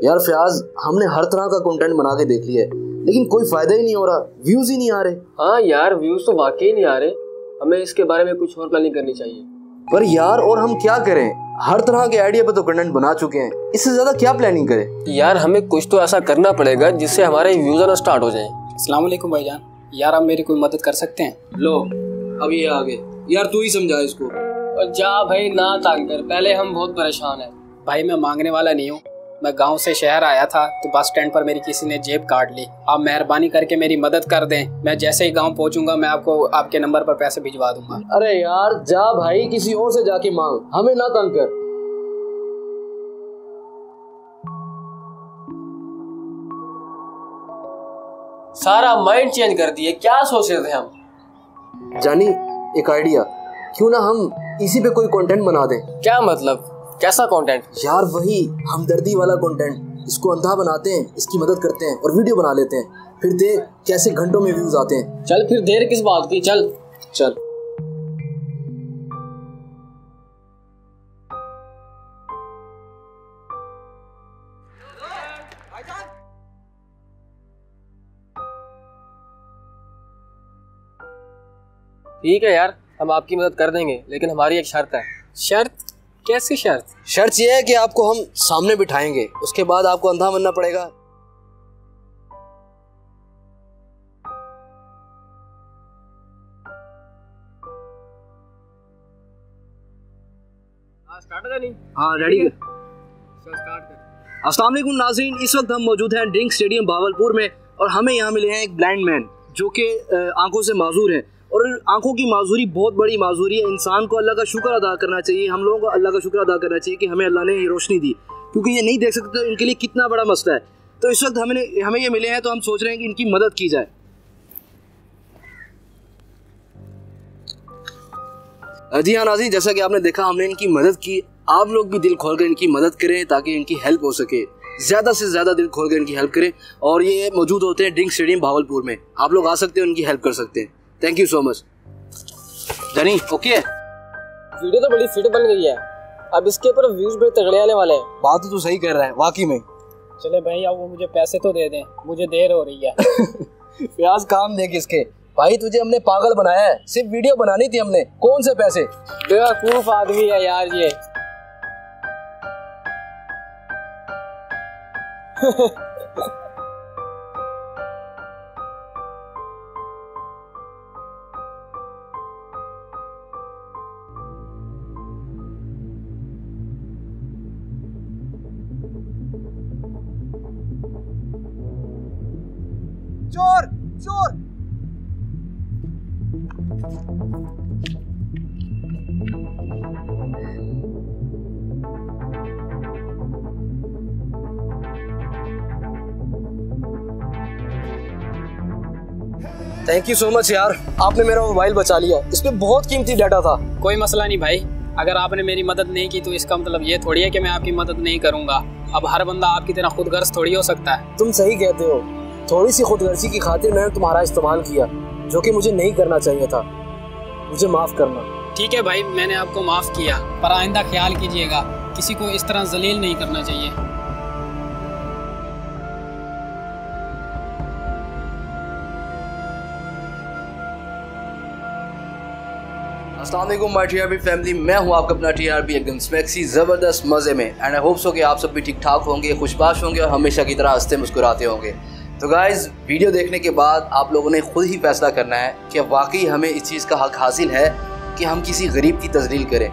यार फयाज हमने हर तरह का कंटेंट बना के देख लिया है लेकिन कोई फ़ायदा ही नहीं हो रहा व्यूज़ ही नहीं आ रहे। हाँ यार व्यूज़ तो वाकई नहीं आ रहे। हमें इसके बारे में कुछ और प्लानिंग करनी चाहिए। पर यार और हम क्या करें? हर तरह के आइडिया पे तो कंटेंट बना चुके हैं इससे ज़्यादा क्या प्लानिंग करें? यार हमें कुछ तो ऐसा करना पड़ेगा जिससे हमारे व्यूज़ आना स्टार्ट हो जाए। अस्सलाम वालेकुम भाईजान। यार आप मेरी कोई मदद कर सकते हैं? लो अब ये आ गए यार तू ही समझा इसको। जा भाई ना तंग कर पहले हम बहुत परेशान हैं। भाई मैं मांगने वाला नहीं हूँ। मैं गाँव से शहर आया था तो बस स्टैंड पर मेरी किसी ने जेब काट ली। आप मेहरबानी करके मेरी मदद कर दें। मैं जैसे ही गाँव पहुंचूँगा मैं आपको आपके नंबर पर पैसे भिजवा दूँगा। अरे यार जा भाई किसी और से जाके मांग। हमें ना तंग कर। सारा माइंड चेंज कर दिए क्या सोच रहे थे हम? जानी एक आइडिया। क्यों ना हम इसी पे कोई कंटेंट बना दें? क्या मतलब? कैसा कंटेंट यार वही हमदर्दी वाला कंटेंट इसको अंधा बनाते हैं इसकी मदद करते हैं और वीडियो बना लेते हैं। फिर देख कैसे घंटों में व्यूज़ आते हैं। चल फिर देर किस बात की? चल। चल। ठीक है यार हम आपकी मदद कर देंगे लेकिन हमारी एक शर्त है। शर्त? कैसी शर्त? शर्त यह है कि आपको हम सामने बिठाएँगे उसके बाद आपको अंधा बनना पड़ेगा। हाँ रेडी अस्सलाम वालेकुम नाजरीन। इस वक्त हम मौजूद हैं ड्रिंक स्टेडियम भावलपुर में और हमें यहाँ मिले हैं एक ब्लाइंड मैन जो कि आँखों से माजूर है। और आँखों की माजूरी बहुत बड़ी माजूरी है। इंसान को अल्लाह का शुक्र अदा करना चाहिए। हम लोगों को अल्लाह का शुक्र अदा करना चाहिए कि हमें अल्लाह ने ये रोशनी दी। क्योंकि ये नहीं देख सकते तो इनके लिए कितना बड़ा मसला है। तो इस वक्त हमें हमें ये मिले हैं तो हम सोच रहे हैं कि इनकी मदद की जाए। जी हाँ नाजी जैसा कि आपने देखा, हमने इनकी मदद की। आप लोग भी दिल खोल कर इनकी मदद करें ताकि इनकी हेल्प हो सके। ज़्यादा से ज़्यादा दिल खोल कर इनकी हेल्प करें। और ये मौजूद होते हैं ड्रिंक स्टेडियम भावलपुर में। आप लोग आ सकते हैं, उनकी हेल्प कर सकते हैं। थैंक यू सो मच जनी ओके वीडियो तो बड़ी फिट बन गई है। अब इसके ऊपर व्यूज़ बड़े तगड़े आने वाले हैं। बात तो तू सही कर रहा है वाकई में। चले भाई अब वो मुझे पैसे तो दे दें। मुझे देर हो रही है। प्याज काम देख इसके। भाई तुझे हमने पागल बनाया है। सिर्फ़ वीडियो बनानी थी हमने। कौन से पैसे? बेवकूफ़ आदमी है यार ये। चोर चोर थैंक यू सो मच यार। आपने मेरा मोबाइल बचा लिया। इसमें बहुत कीमती डाटा था। कोई मसला नहीं भाई। अगर आपने मेरी मदद नहीं की तो इसका मतलब ये थोड़ी है कि मैं आपकी मदद नहीं करूँगा। अब हर बंदा आपकी तरह खुदगर्ज थोड़ी हो सकता है। तुम सही कहते हो। थोड़ी सी खुदगर्जी की खातिर मैंने तुम्हारा इस्तेमाल किया जो कि मुझे नहीं करना चाहिए था। मुझे माफ़ करना। ठीक है भाई मैंने आपको माफ़ किया पर आइंदा ख्याल कीजिएगा किसी को इस तरह जलील नहीं करना चाहिए। Aslam my T R B family मैं हूँ आपका अपना टी आर बी एकदम स्मैक्सी ज़बरदस्त मज़े में एंड आई होप सो कि आप सब भी ठीक ठाक होंगे खुशबाश होंगे और हमेशा की तरह हँसते मुस्कुराते होंगे। तो गाइज़ वीडियो देखने के बाद आप लोगों ने खुद ही फैसला करना है कि वाकई हमें इस चीज़ का हक हासिल है कि हम किसी गरीब की तजलील करें।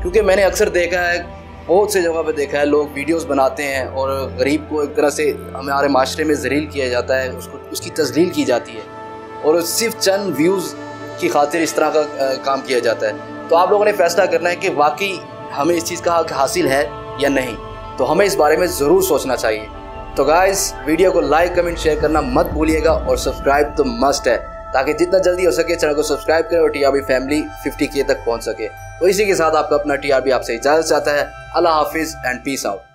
क्योंकि मैंने अक्सर देखा है, बहुत से जगह पर देखा है, लोग वीडियोस बनाते हैं और गरीब को एक तरह से हमारे माशरे में जलील किया जाता है, उसको, उसकी तजलील की जाती है। और सिर्फ़ चंद व्यूज़ की खातिर इस तरह का काम किया जाता है। तो आप लोगों ने फैसला करना है कि वाकई हमें इस चीज़ का हक हासिल है या नहीं। तो हमें इस बारे में ज़रूर सोचना चाहिए। तो गाइस वीडियो को लाइक कमेंट शेयर करना मत भूलिएगा और सब्सक्राइब तो मस्ट है, ताकि जितना जल्दी हो सके चैनल को सब्सक्राइब करें और टीआरबी फैमिली 50 के तक पहुँच सके। तो इसी के साथ आपका अपना टीआरबी आपसे इजाज़त चाहता है। अल्लाह हाफिज़ एंड पीस आउट